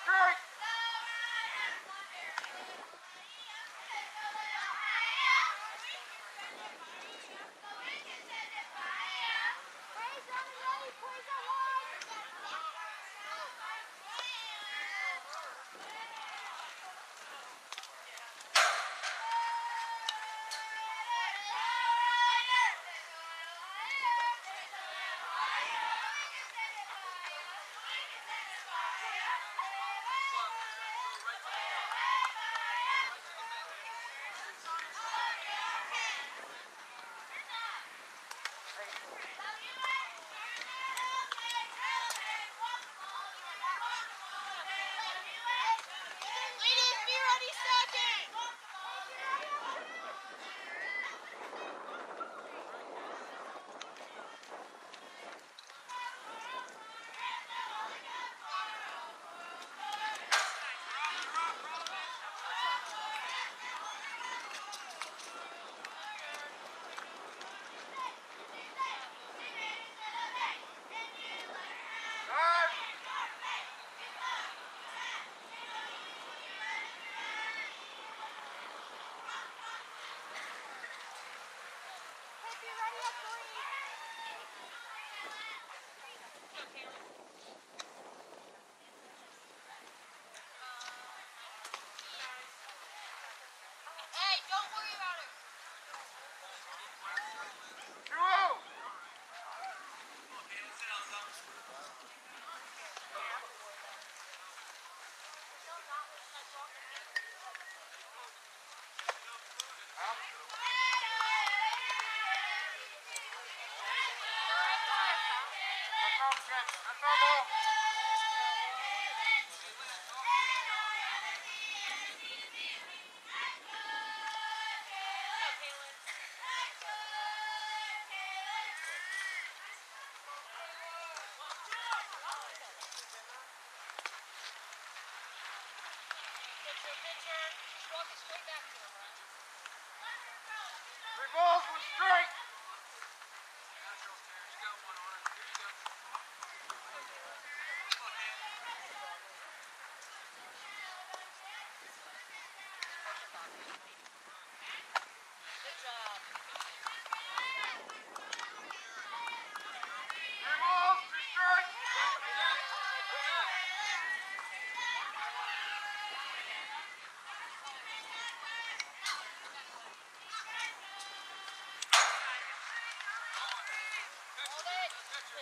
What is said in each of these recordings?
strike. Come on, Trent. Come on. Pitcher, pitcher. Just walk it straight back to him, Ryan. Three balls, one strike. Good job. Three balls, two strikes. Hold it. Pitcher. Leave her! Leave her! No! Leave it! New ball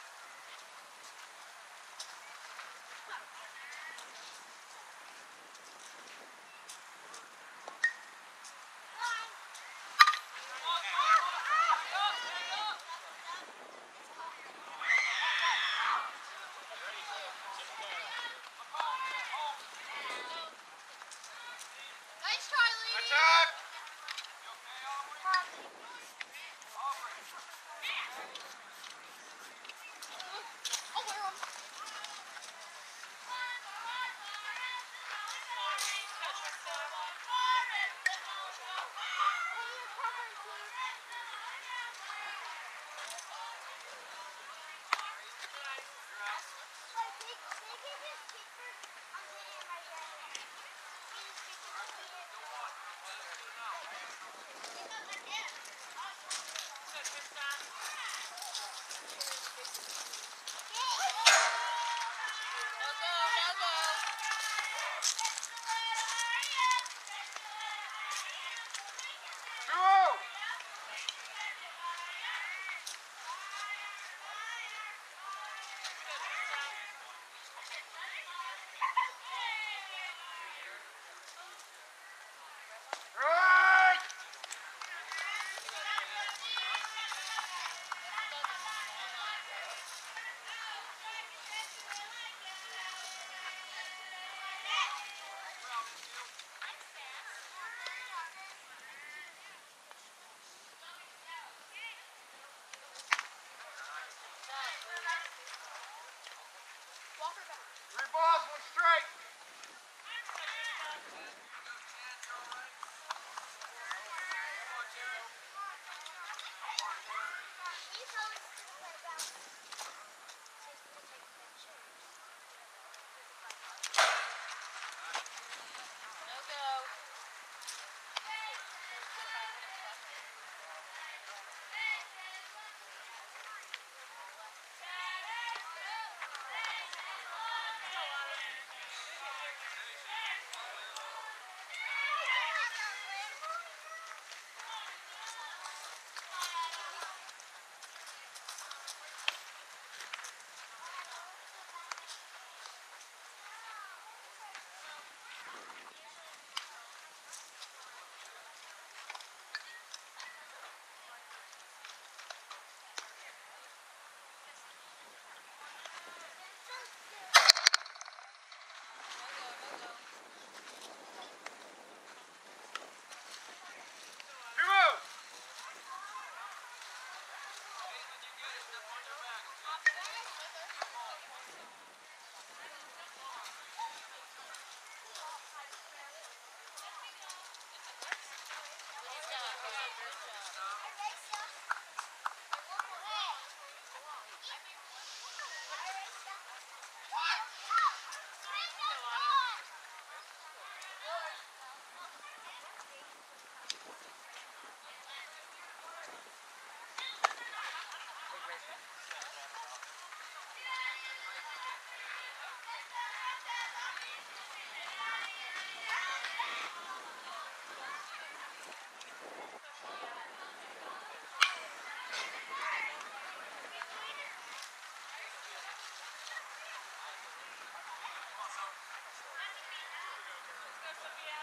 Yeah.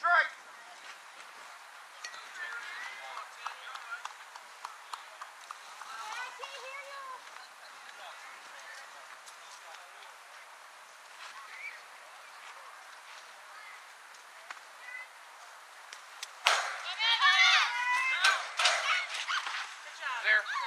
Balls, one strike. I can't hear you. There.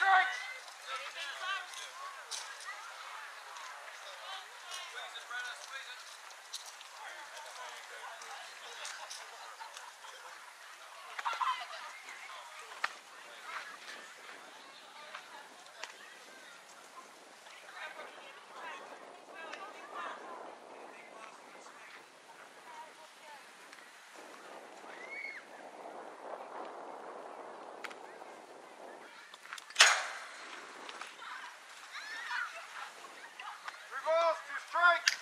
Strikes! balls, two strikes.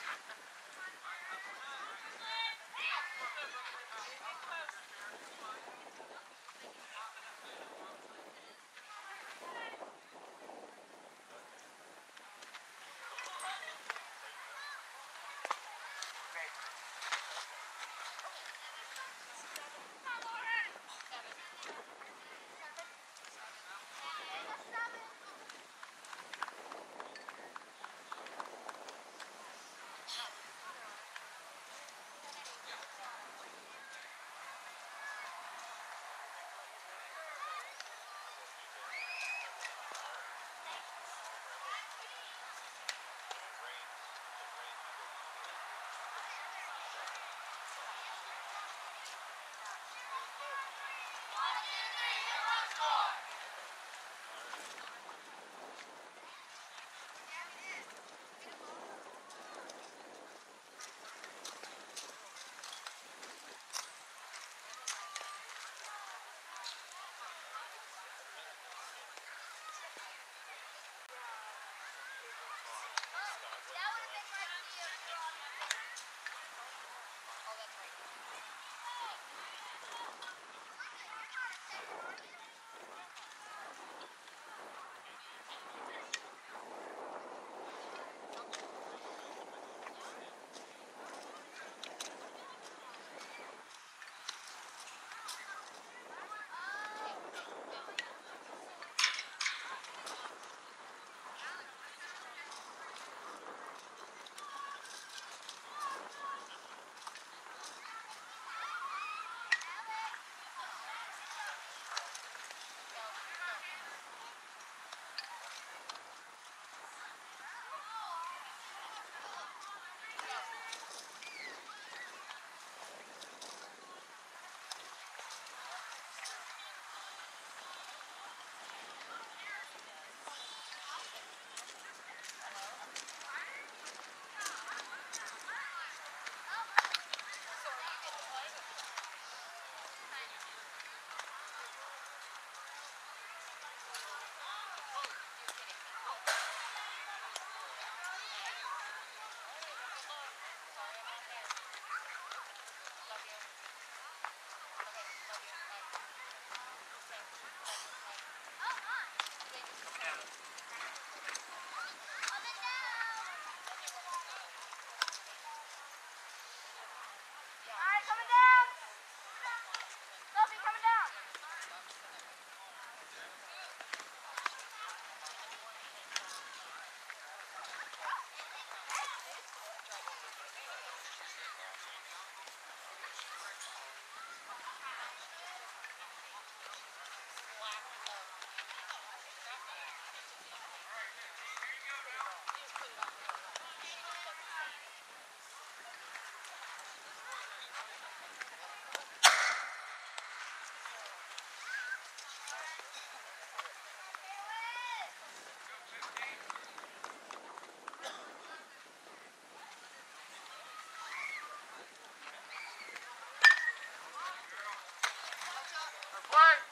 Play.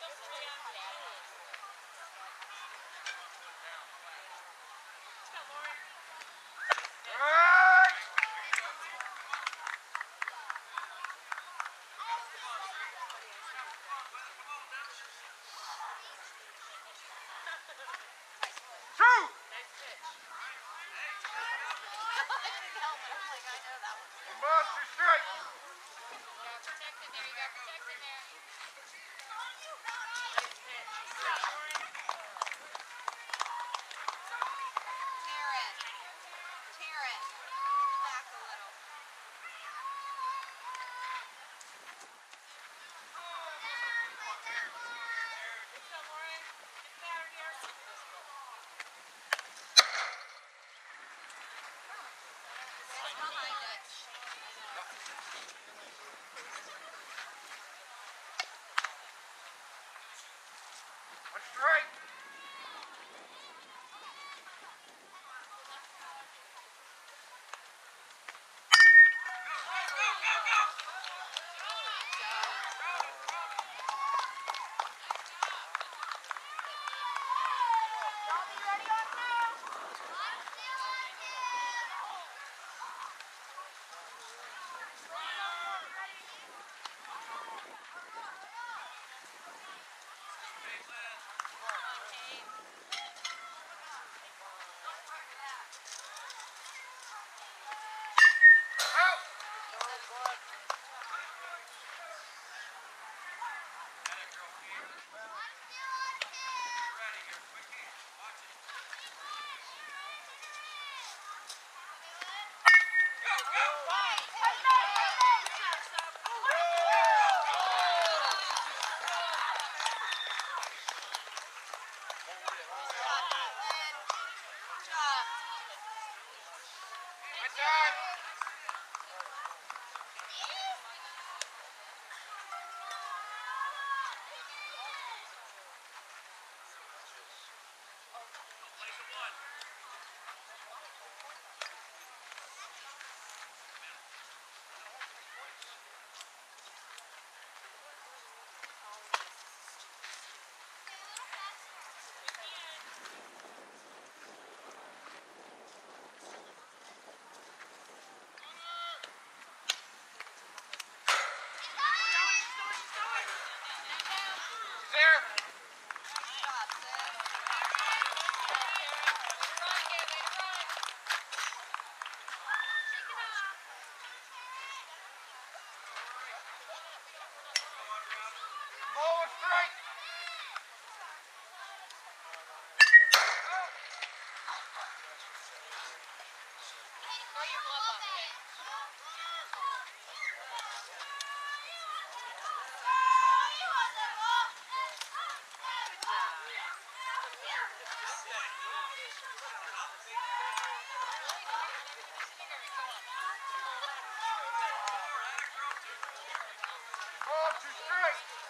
Yeah. One go! Ball too straight.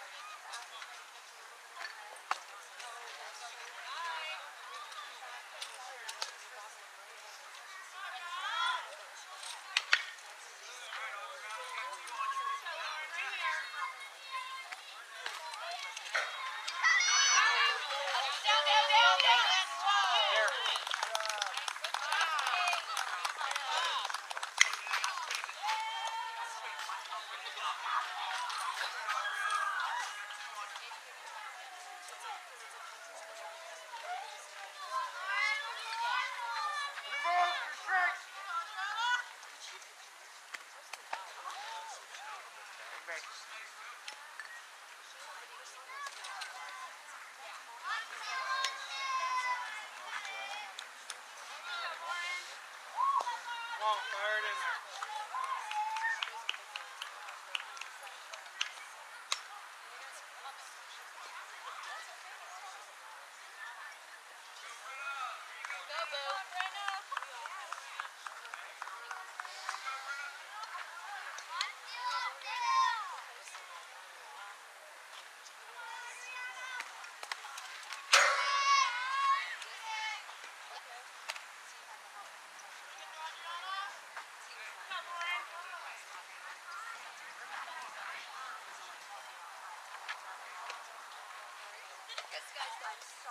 off, Bird. Yes, guys, guys.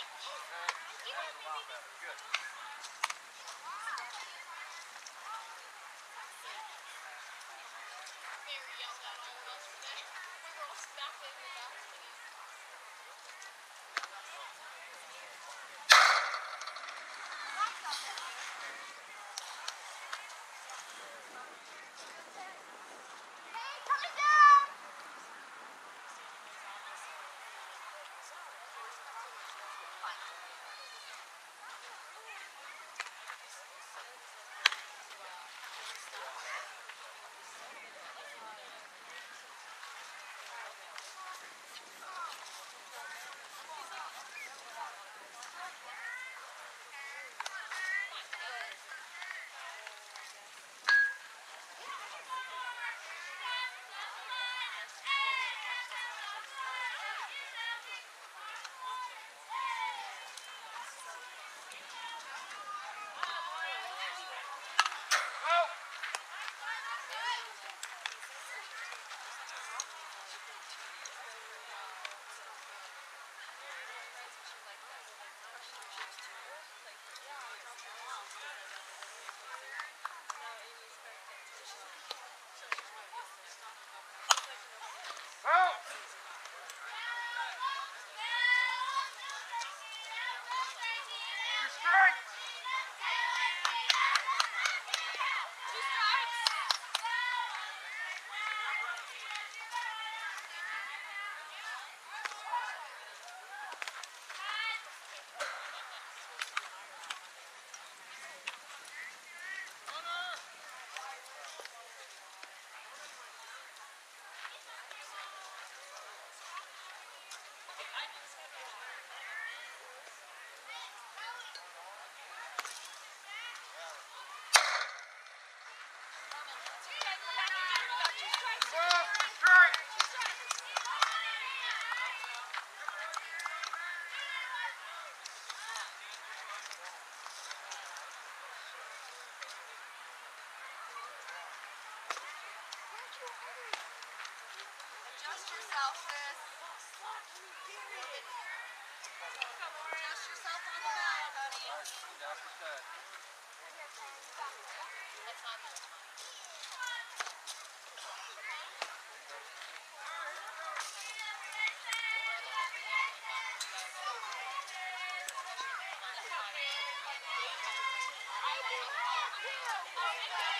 意思。I didn't have to. I didn't have to.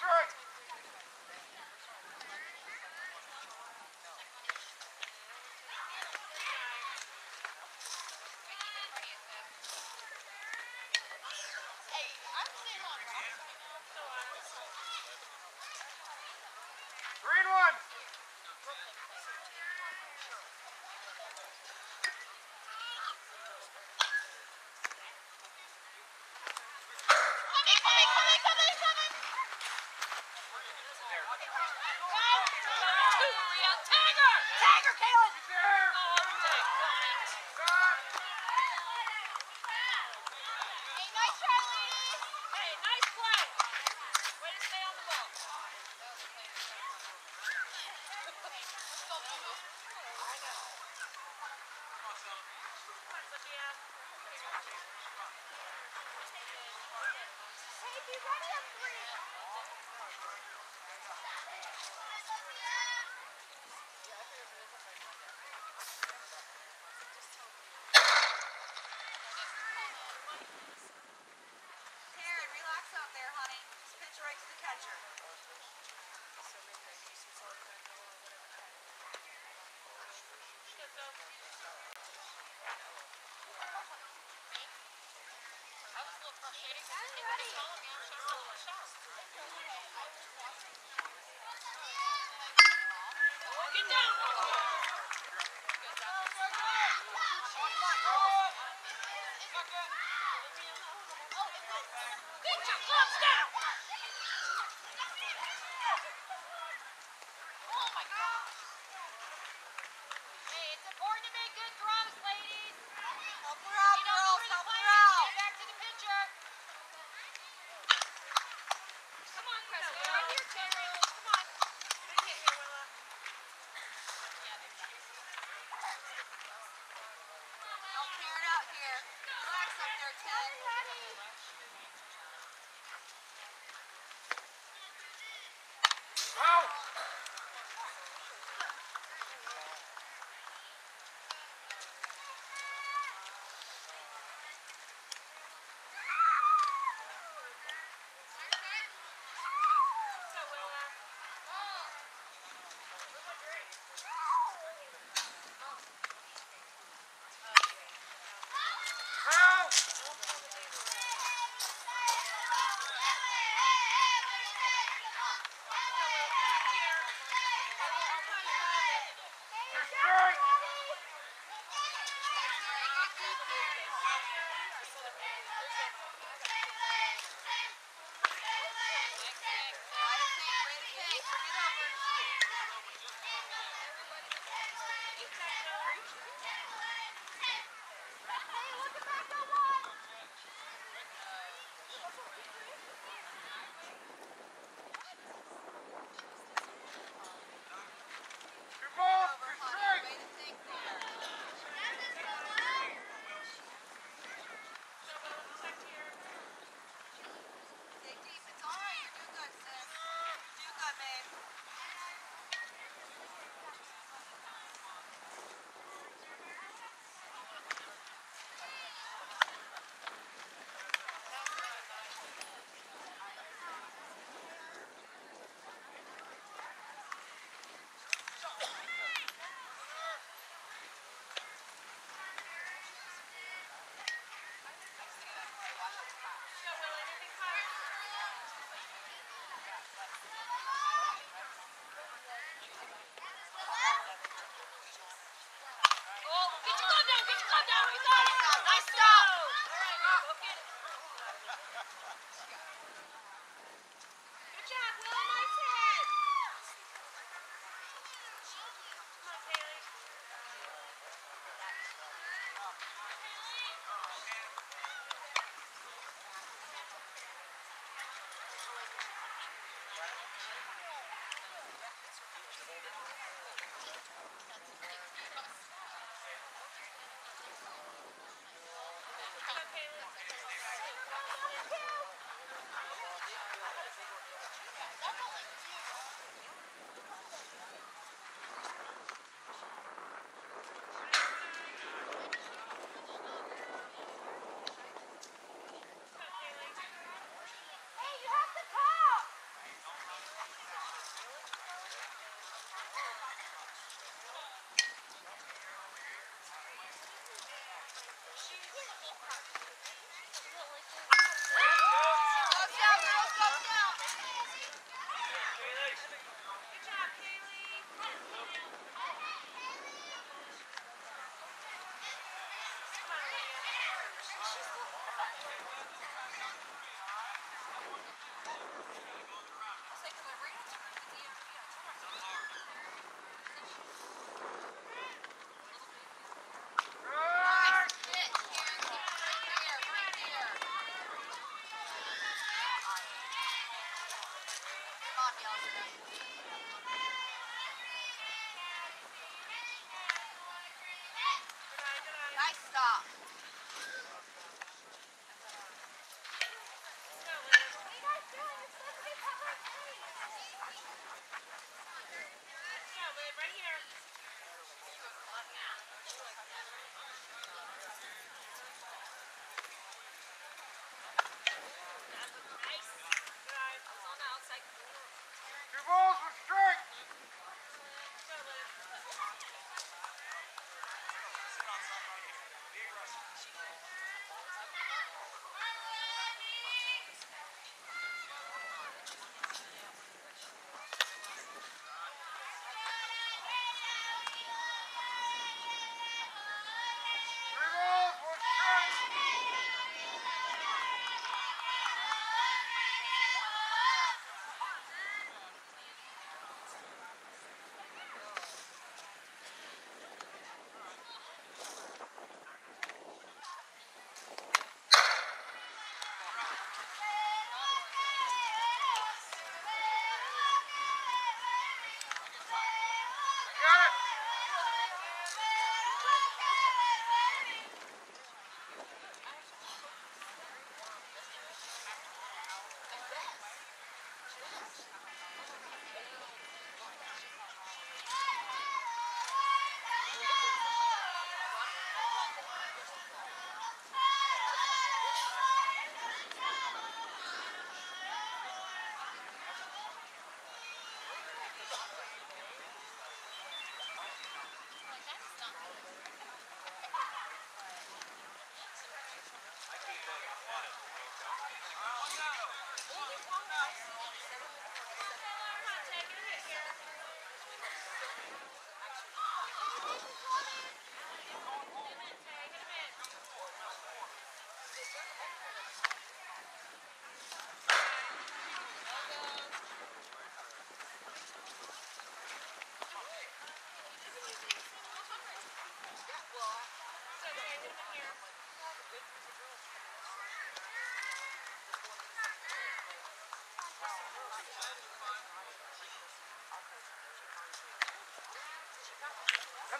insurance Get your gloves down! Down, I stop?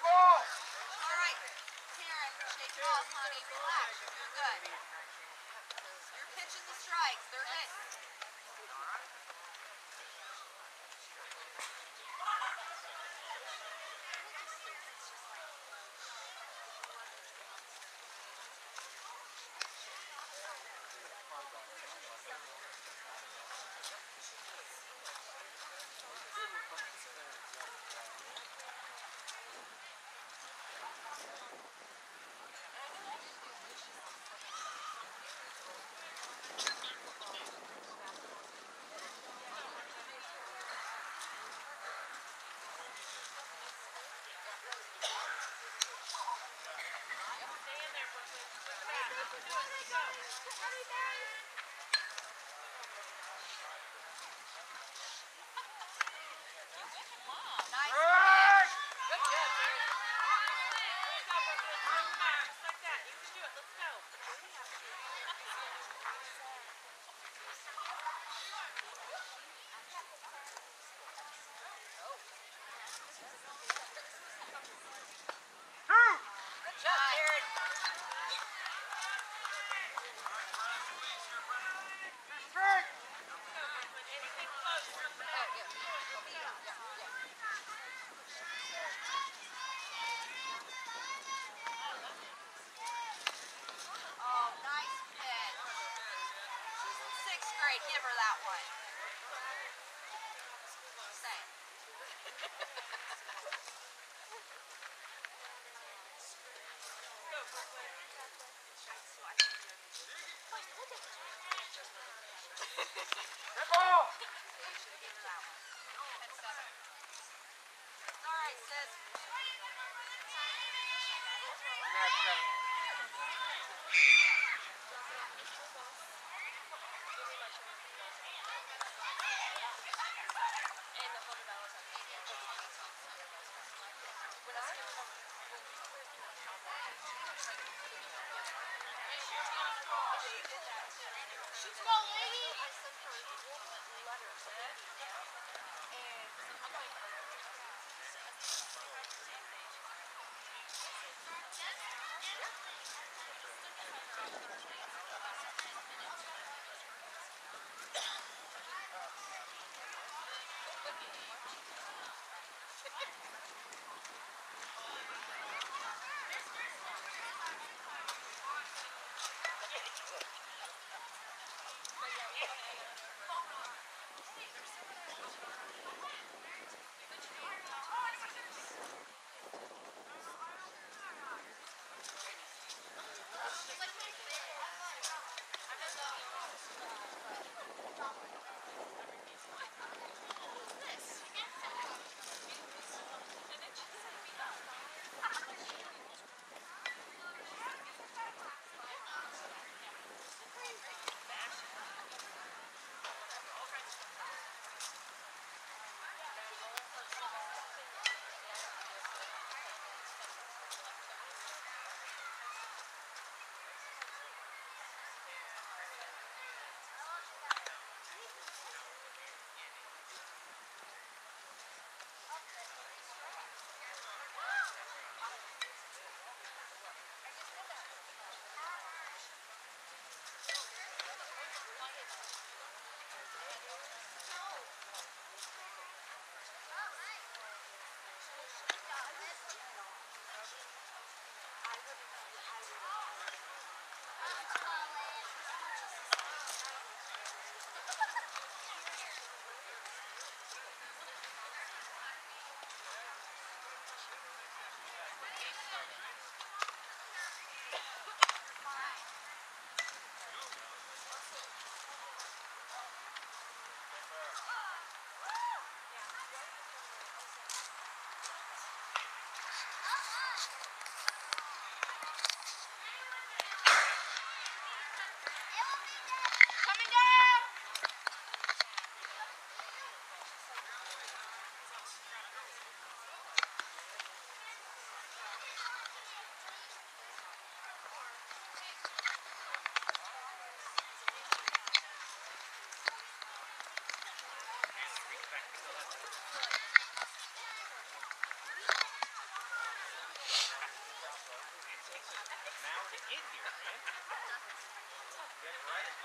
All right. Karen, shake off, honey. Relax. You're good. did give her that one. Say. Ball! Coming down! Now to get here, man. You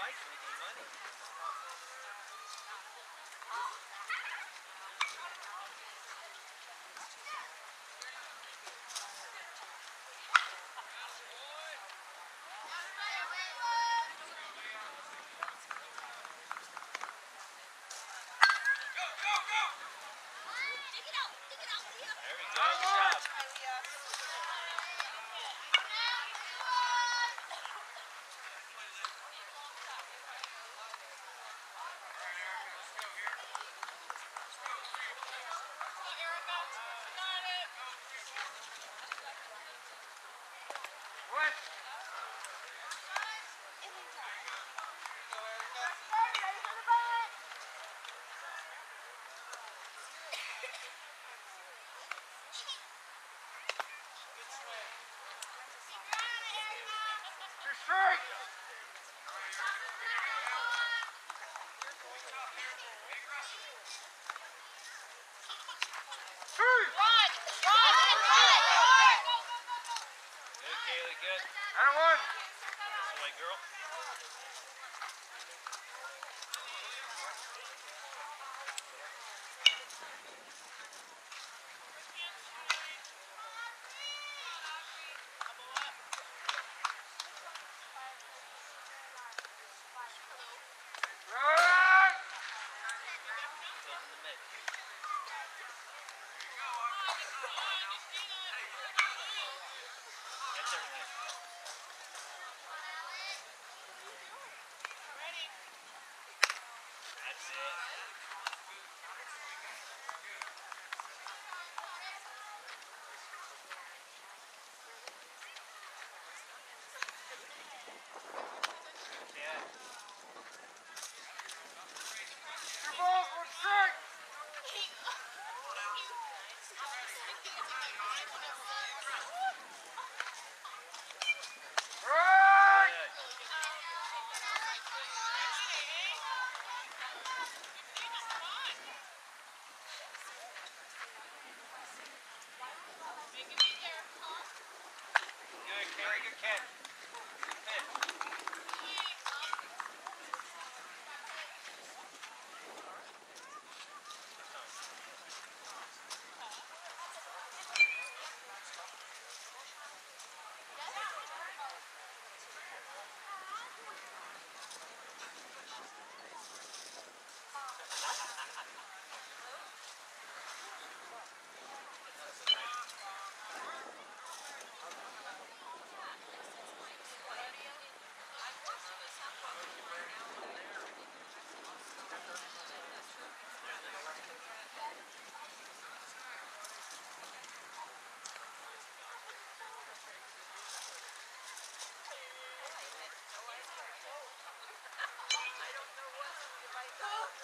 got Good, Kaylee, good. And one. That's the way, girl. Goes in the mix. That's everything. That's it. Yeah. Your balls were straight. Right. Good, Kaylee, good catch. Good pitch.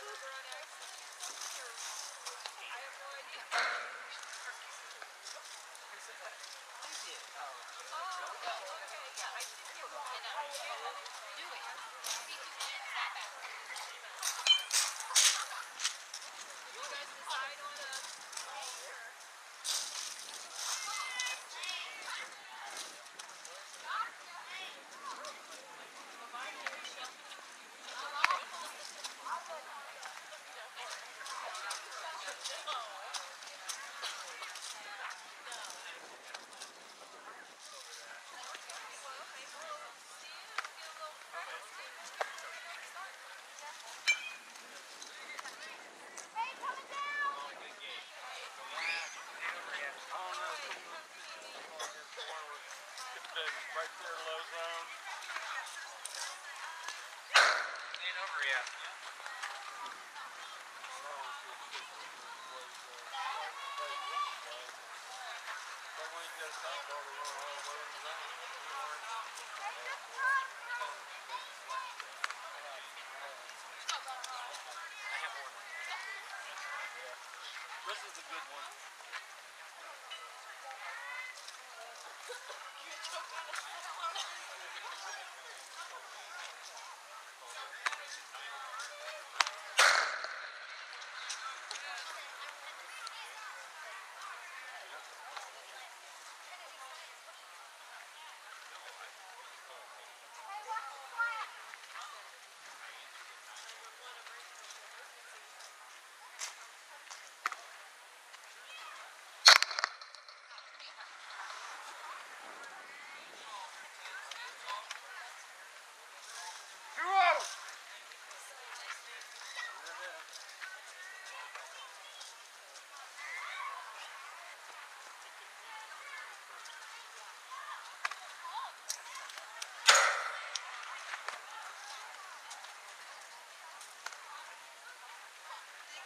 over on accident or something, or I have no idea. Oh, oh, okay, yeah, I didn't get one. You know, do it. Be two minutes, not bad. You guys decide on a. Right there, low zone. Ain't over yet. This is a good one. Dig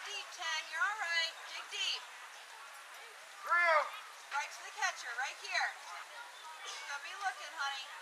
deep, Ten. You're all right. Dig deep. Right to the catcher, right here. Don't be looking, honey.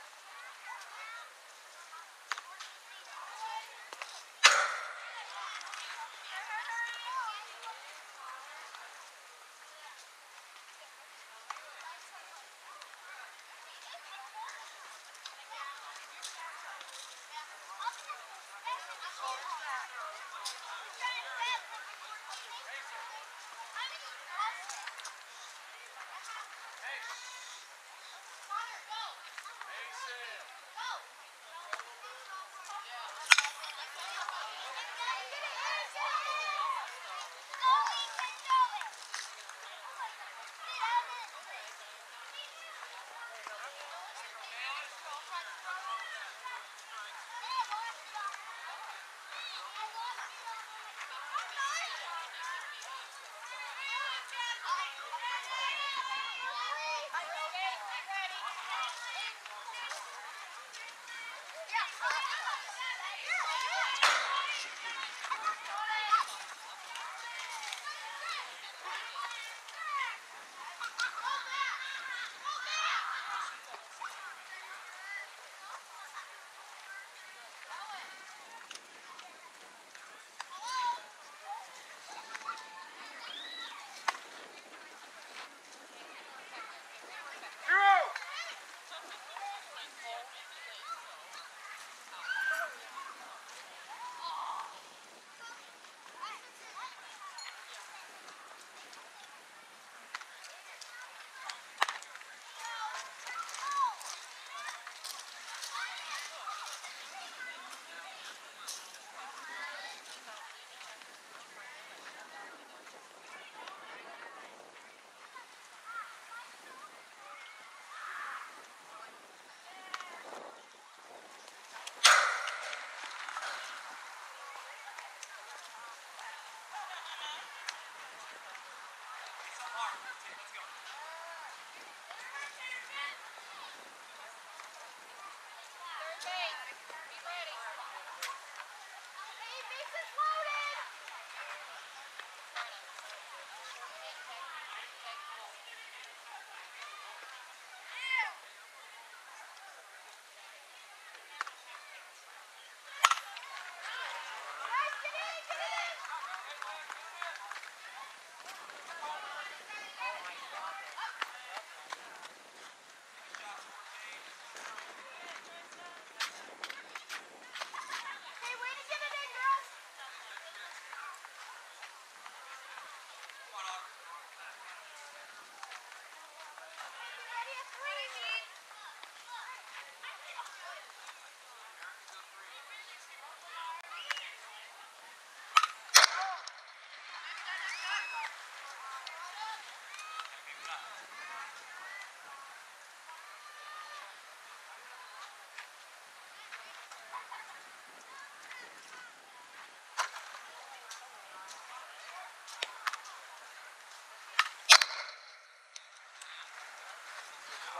this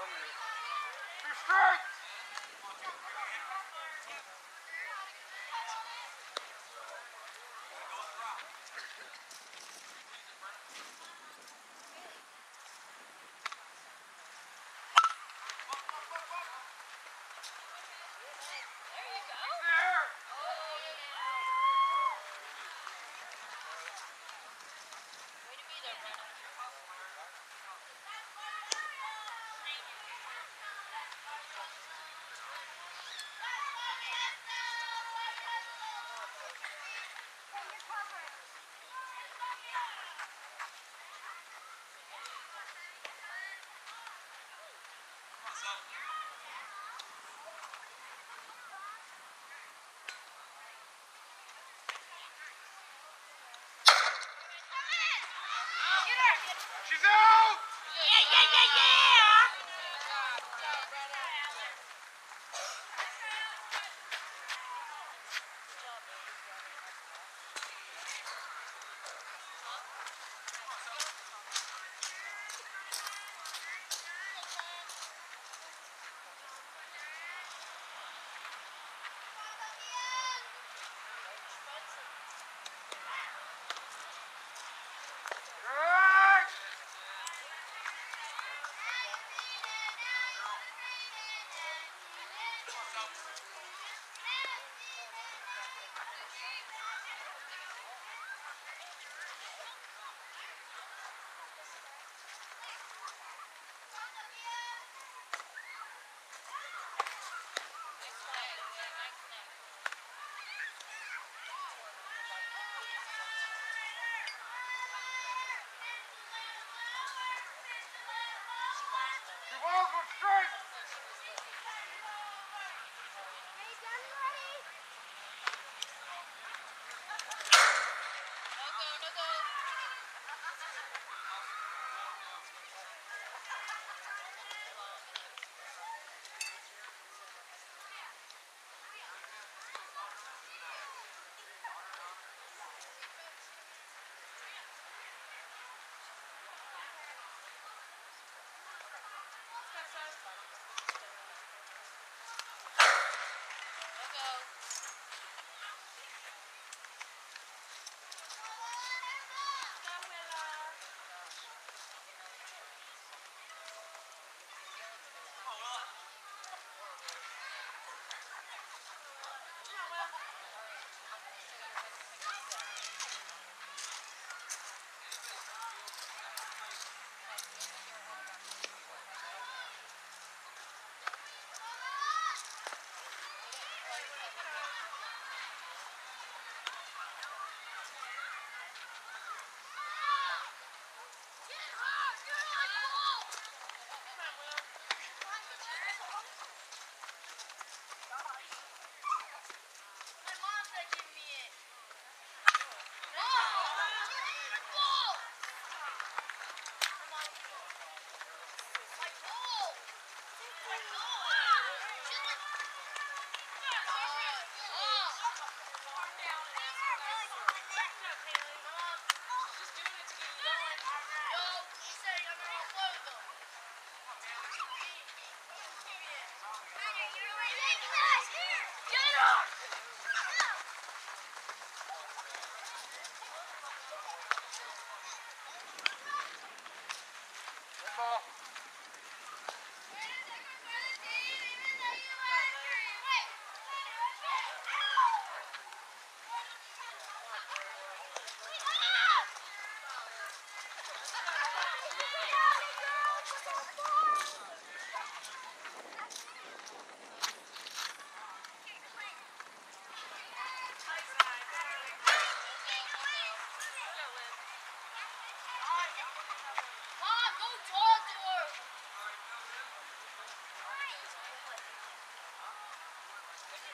Be straight! She's out! Yeah, yeah, yeah, yeah!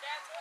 Let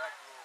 back a little.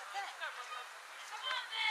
Come on, man.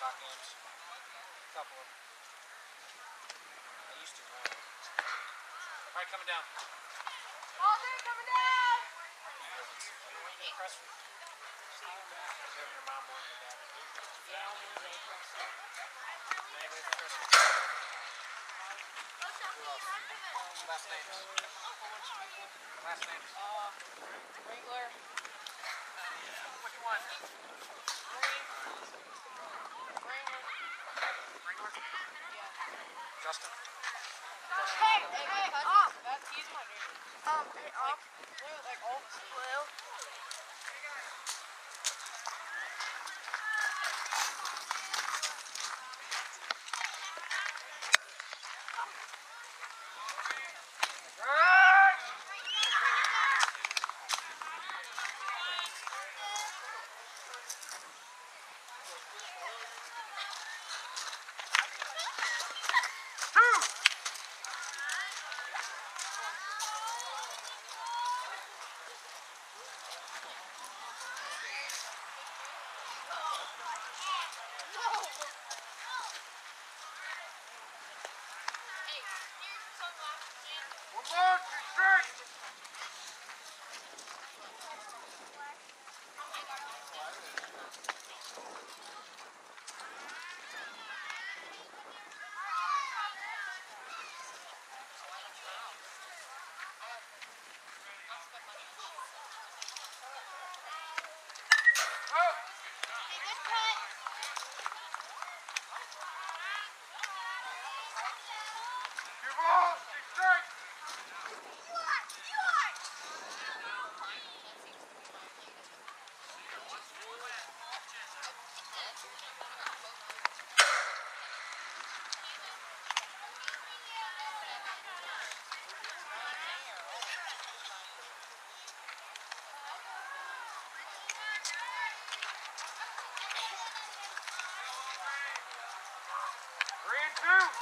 cock games. A couple of them. I used to. All right, coming down. Walter, coming down. Last names. Last names. Uh, Wrangler. 41. Justin? Justin? Hey, hey, hey. Oh. 啊。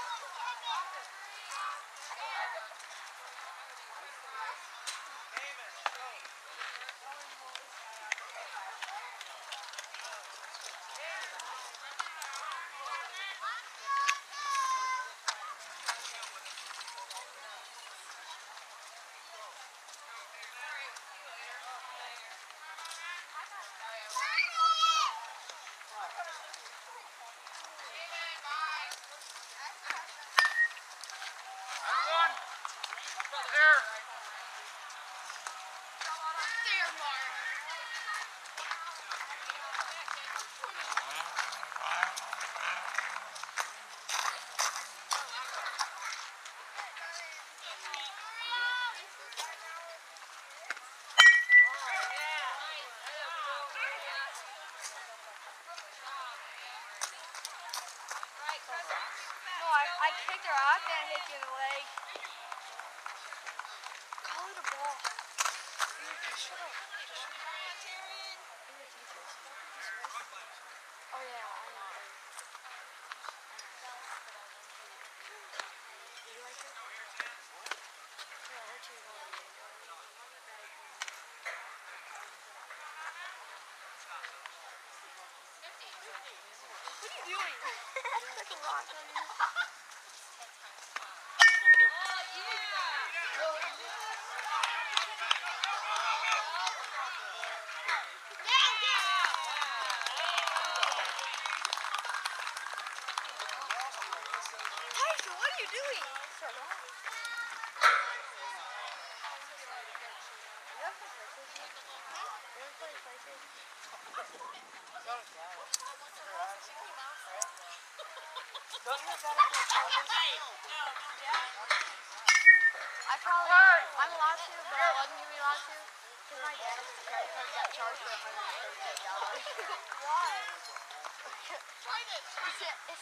What are you doing? You're freaking awesome.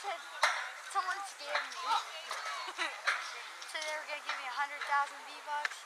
because someone scammed me. so they were going to give me a 100,000 V-Bucks.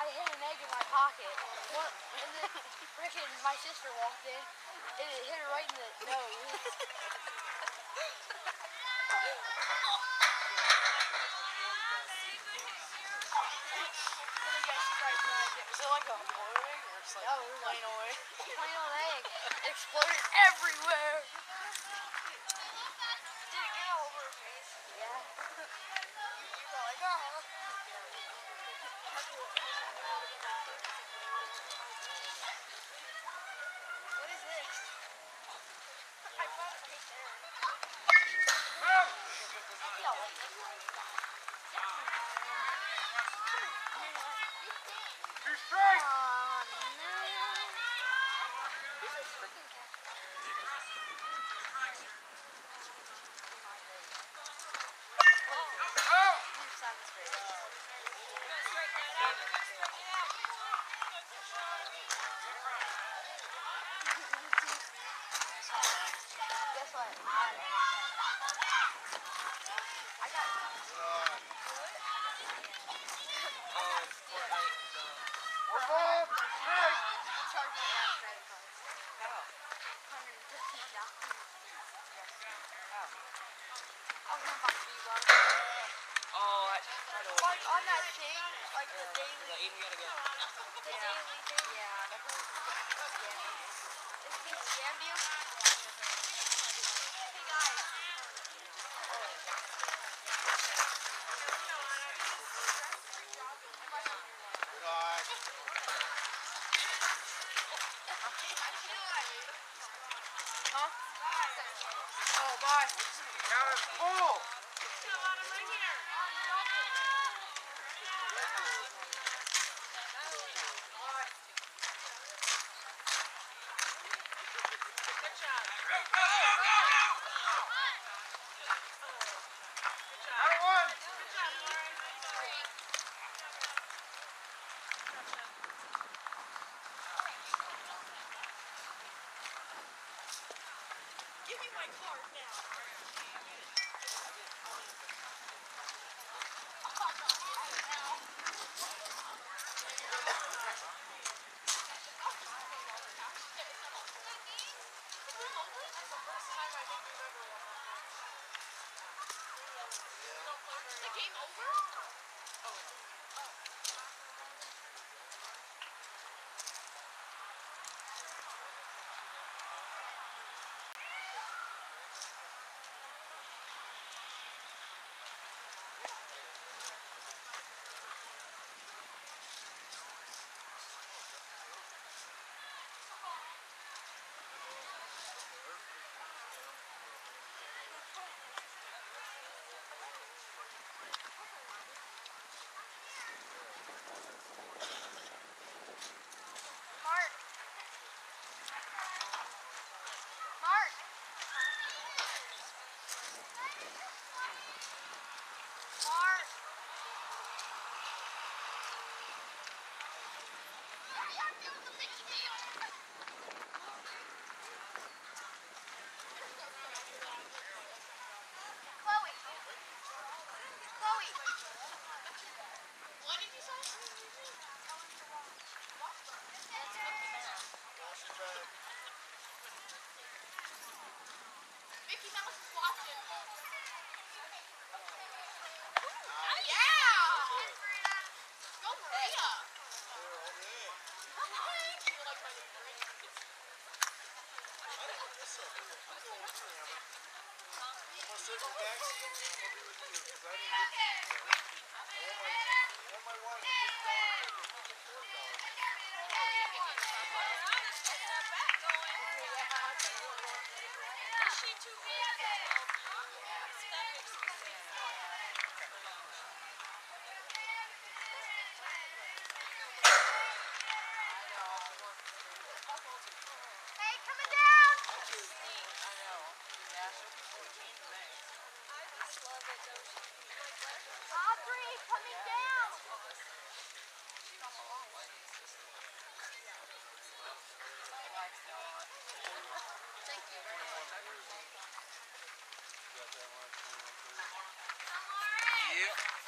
I hit an egg in my pocket. One, and then freaking my sister walked in and it hit her right in the nose. Was it like a blue or just like no, plain old egg? Plain old egg. It exploded game over. Mickey Mouse is watching. yeah! Go Maria! You like my new drink? Is she too big for both? That makes me sad. Hey, coming down! I just love it, don't you? Audrey, coming down! Thank you very much. Yep.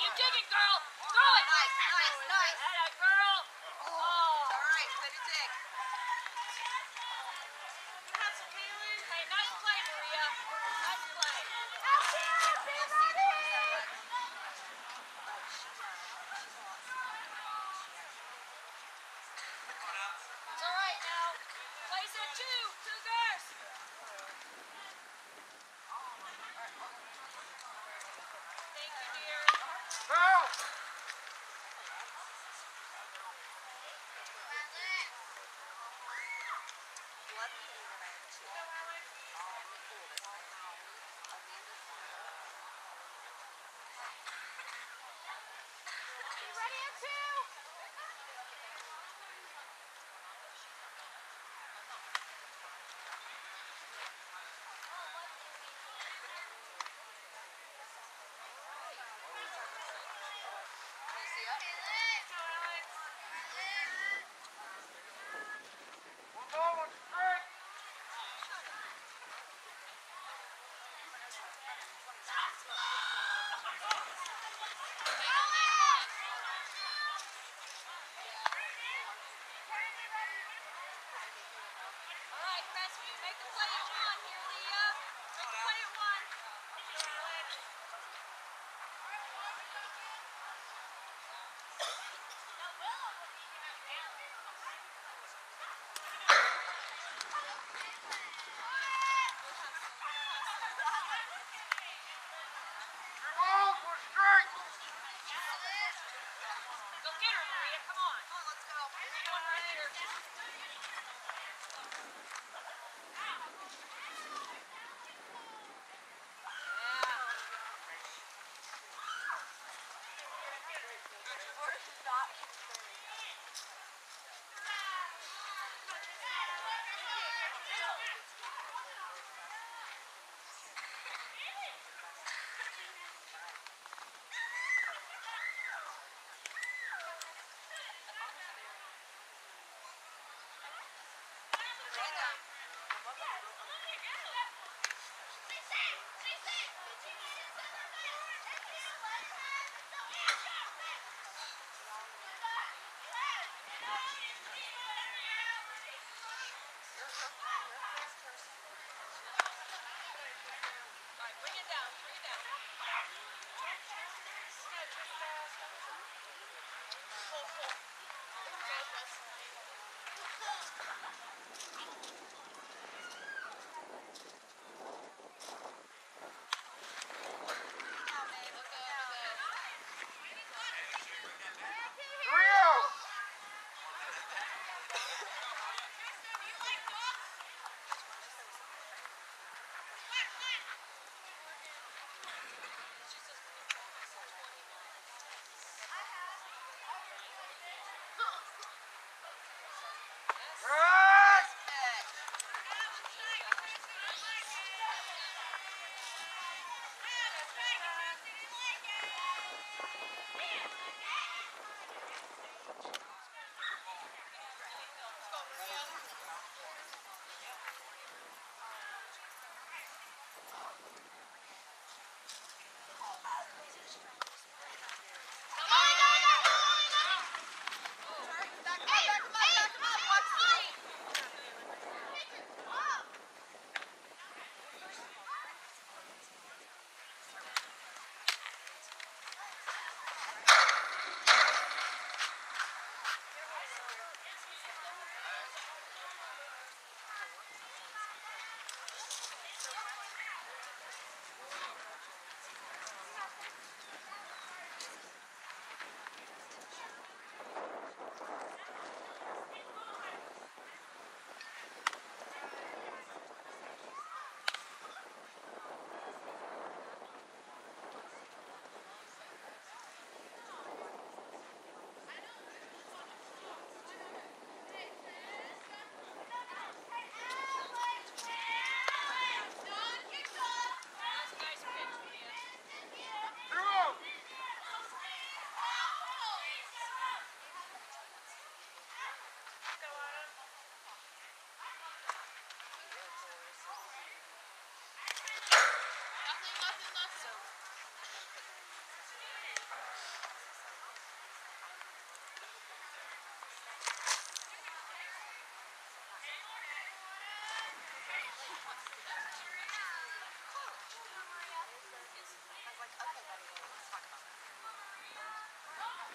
You dig it, girl. Throw it. Nice, nice, nice. Amanda. All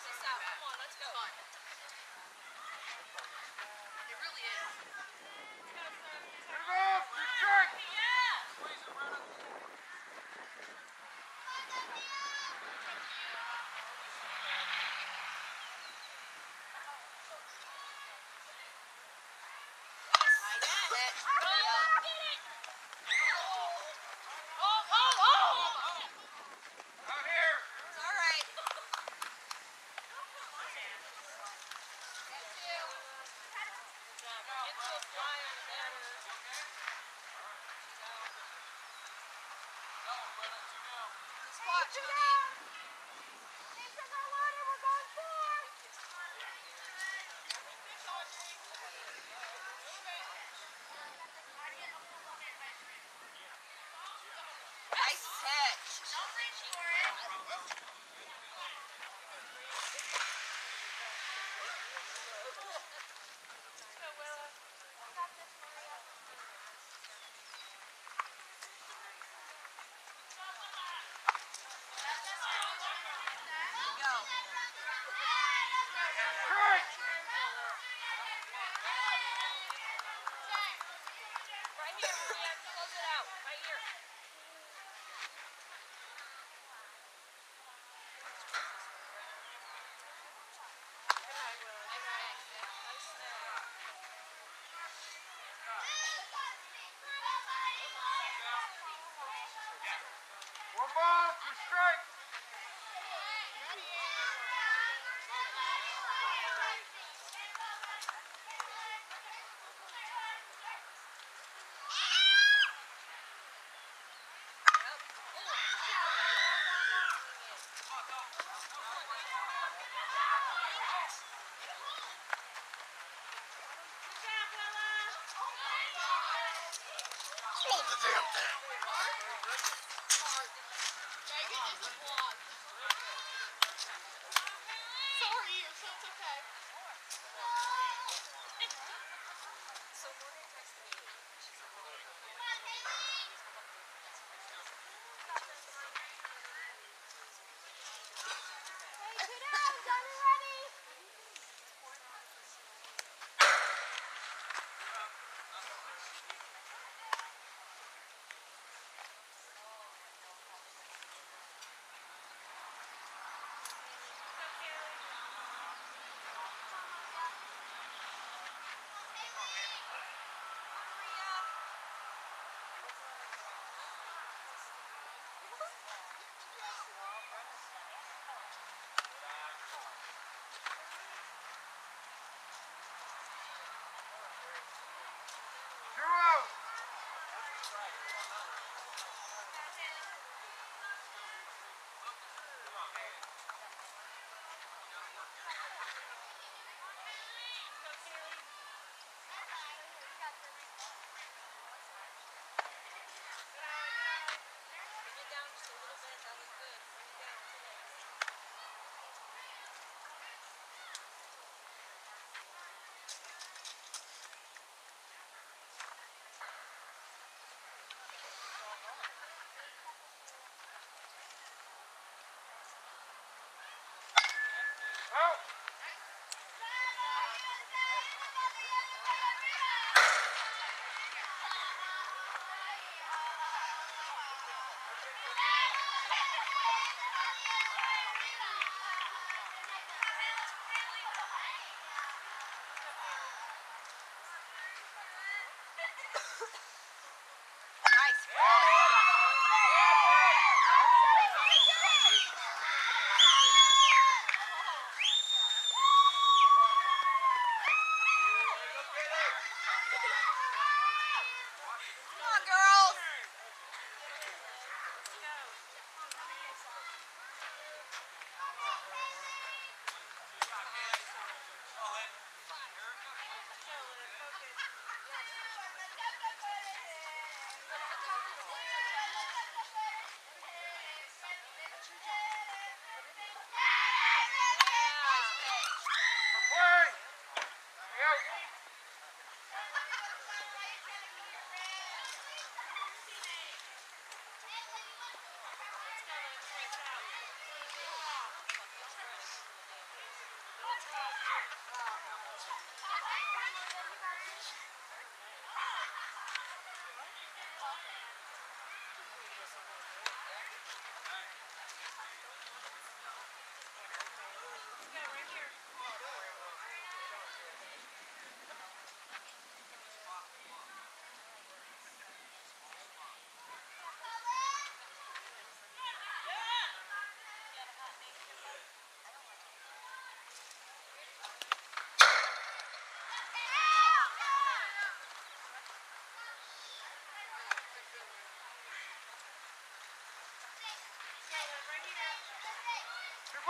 How's it sound? Watch it! Yeah! Hold the damn thing. Ha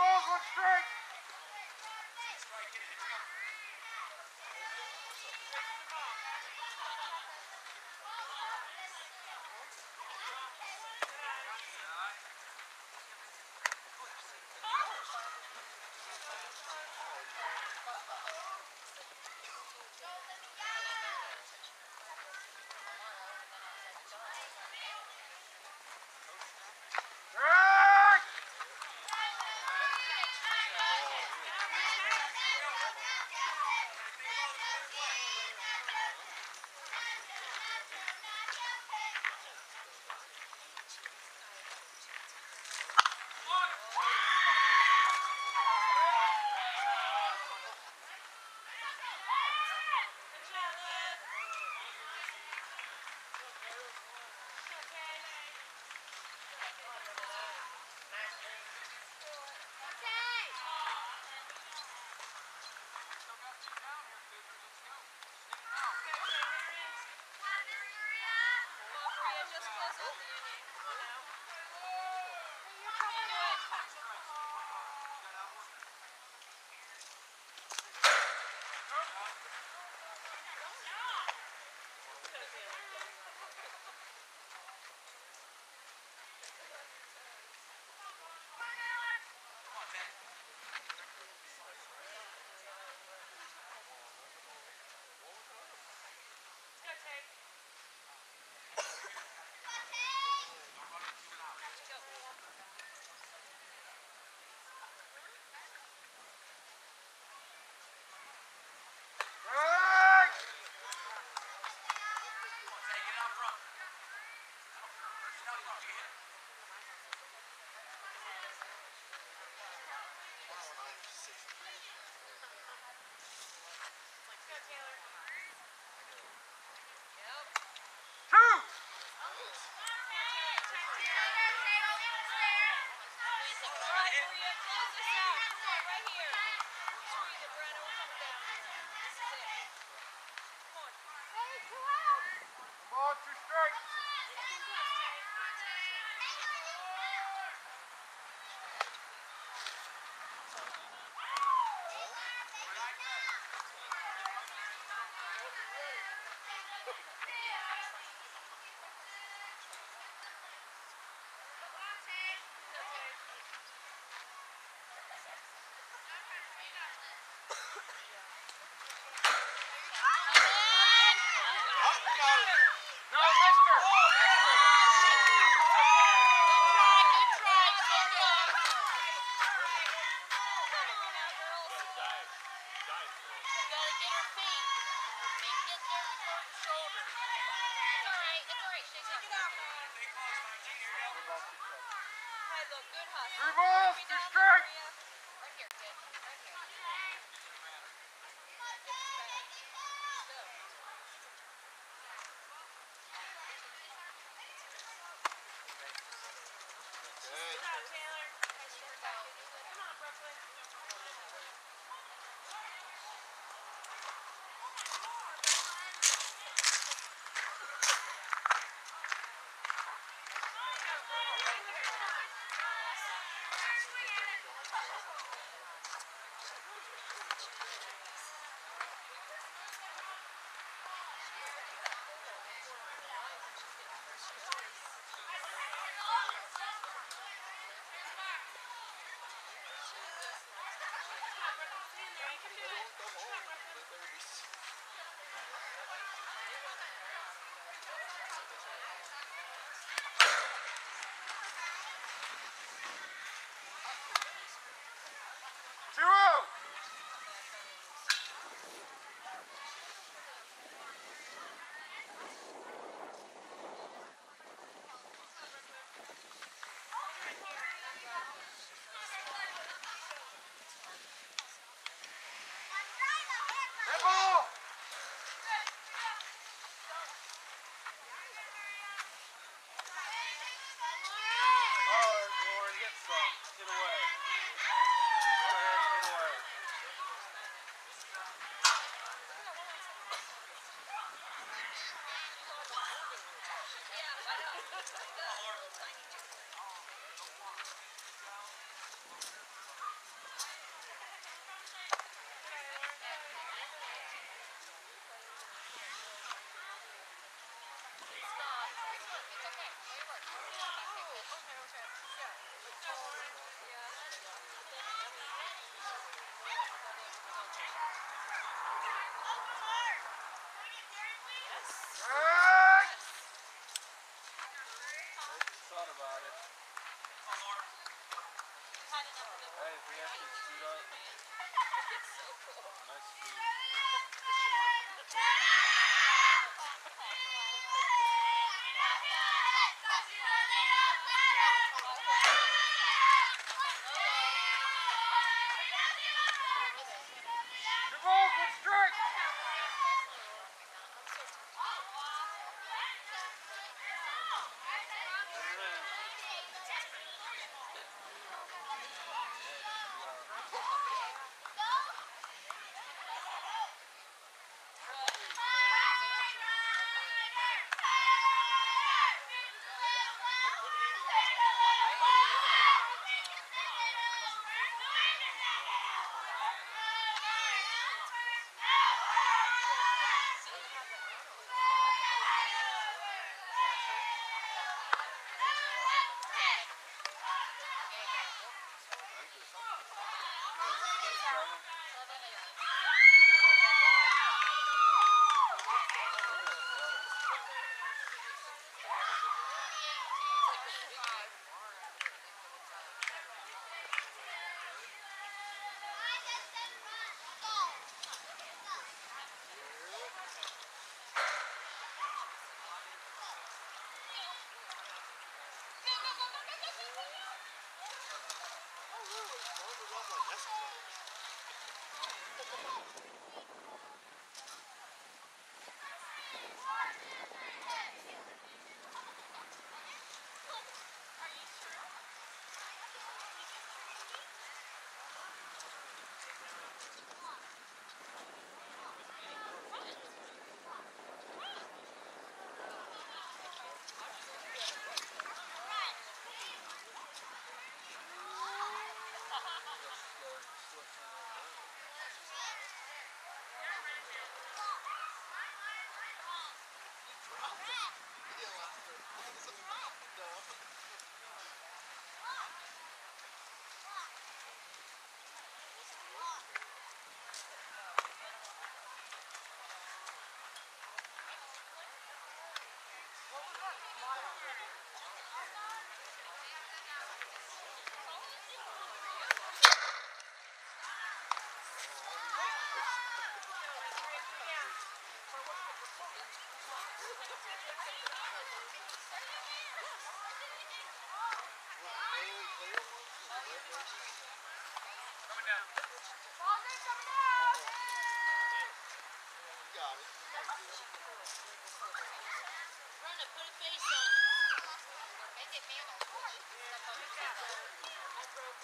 balls on strike. Strike!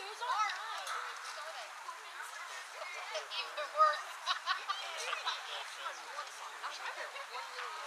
Those are mine. Even worse.